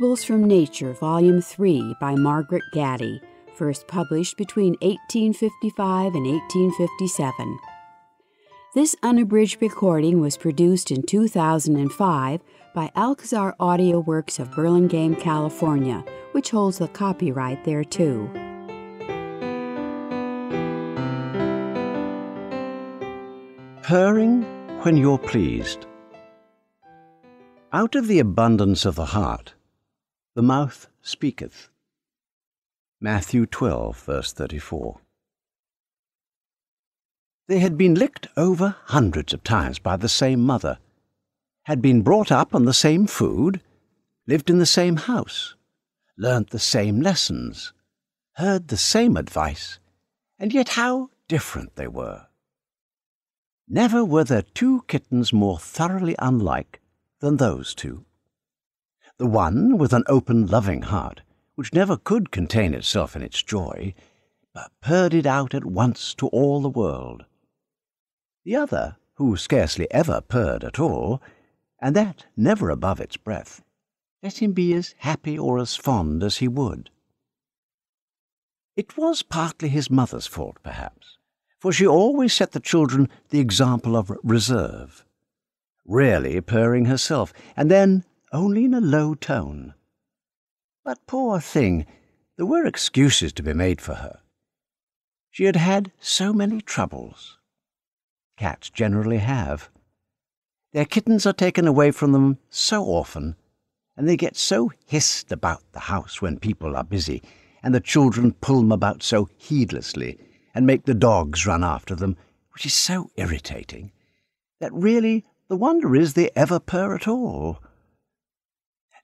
Parables from Nature, Volume 3 by Margaret Gatty, first published between 1855 and 1857. This unabridged recording was produced in 2005 by Alcazar Audio Works of Burlingame, California, which holds the copyright thereto. Purring when you're pleased. Out of the abundance of the heart, the mouth speaketh. Matthew 12, verse 34. They had been licked over hundreds of times by the same mother, had been brought up on the same food, lived in the same house, learnt the same lessons, heard the same advice, and yet how different they were. Never were there two kittens more thoroughly unlike than those two. The one with an open, loving heart, which never could contain itself in its joy, but purred it out at once to all the world. The other, who scarcely ever purred at all, and that never above its breath, let him be as happy or as fond as he would. It was partly his mother's fault, perhaps for she always set the children the example of reserve, rarely purring herself, and then only in a low tone. But poor thing, there were excuses to be made for her. She had had so many troubles. Cats generally have. Their kittens are taken away from them so often, and they get so hissed about the house when people are busy, and the children pull them about so heedlessly and make the dogs run after them, which is so irritating, that really the wonder is they ever purr at all.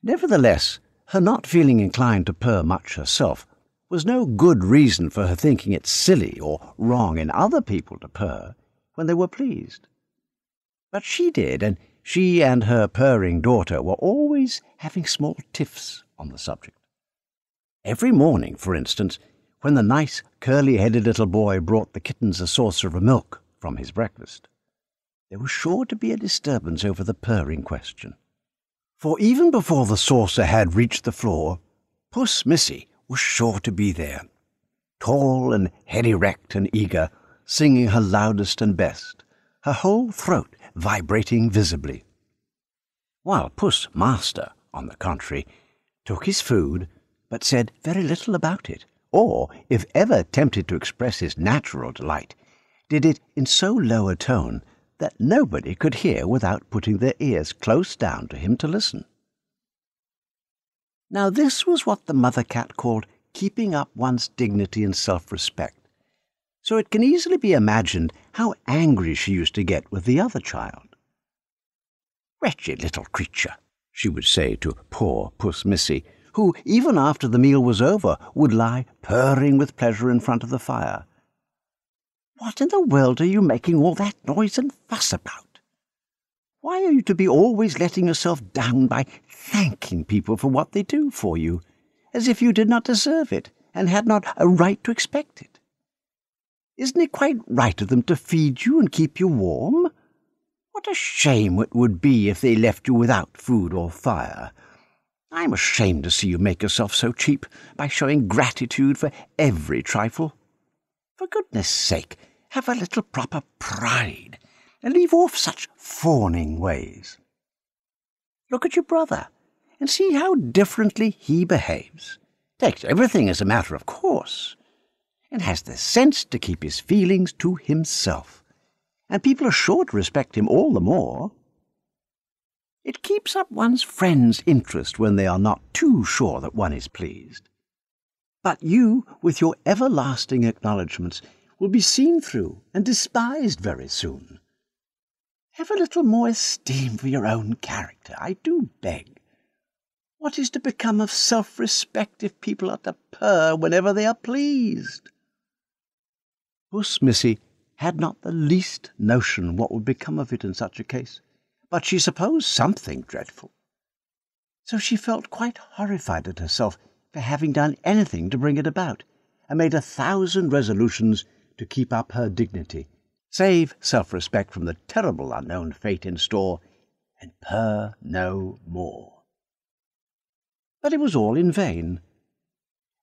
Nevertheless, her not feeling inclined to purr much herself was no good reason for her thinking it silly or wrong in other people to purr when they were pleased. But she did, and she and her purring daughter were always having small tiffs on the subject. Every morning, for instance, when the nice, curly-headed little boy brought the kittens a saucer of milk from his breakfast. There was sure to be a disturbance over the purring question. For even before the saucer had reached the floor, Puss Missy was sure to be there, tall and head-erect and eager, singing her loudest and best, her whole throat vibrating visibly. While Puss Master, on the contrary, took his food, but said very little about it or, if ever tempted to express his natural delight, did it in so low a tone that nobody could hear without putting their ears close down to him to listen. Now this was what the mother cat called keeping up one's dignity and self-respect, so it can easily be imagined how angry she used to get with the other child. Wretched little creature, she would say to poor Puss Missy, who, even after the meal was over, would lie purring with pleasure in front of the fire. What in the world are you making all that noise and fuss about? Why are you to be always letting yourself down by thanking people for what they do for you, as if you did not deserve it and had not a right to expect it? Isn't it quite right of them to feed you and keep you warm? What a shame it would be if they left you without food or fire, I'm ashamed to see you make yourself so cheap by showing gratitude for every trifle. For goodness sake, have a little proper pride, and leave off such fawning ways. Look at your brother, and see how differently he behaves. Takes everything as a matter of course, and has the sense to keep his feelings to himself. And people are sure to respect him all the more. It keeps up one's friends' interest when they are not too sure that one is pleased. But you, with your everlasting acknowledgments, will be seen through and despised very soon. Have a little more esteem for your own character, I do beg. What is to become of self-respect if people are to purr whenever they are pleased? Puss Missy had not the least notion what would become of it in such a case but she supposed something dreadful. So she felt quite horrified at herself for having done anything to bring it about, and made a thousand resolutions to keep up her dignity, save self-respect from the terrible unknown fate in store, and purr no more. But it was all in vain.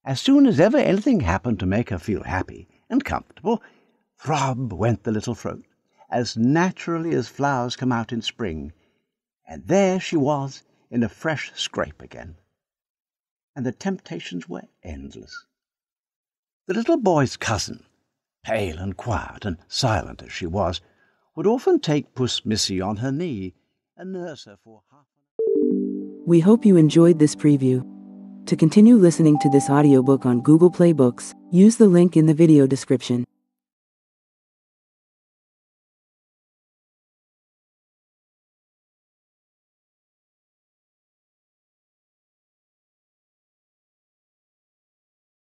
As soon as ever anything happened to make her feel happy and comfortable, throb went the little throat, as naturally as flowers come out in spring, and there she was in a fresh scrape again. And the temptations were endless. The little boy's cousin, pale and quiet and silent as she was, would often take Puss Missy on her knee and nurse her for half an We hope you enjoyed this preview. To continue listening to this audiobook on Google Play Books, use the link in the video description.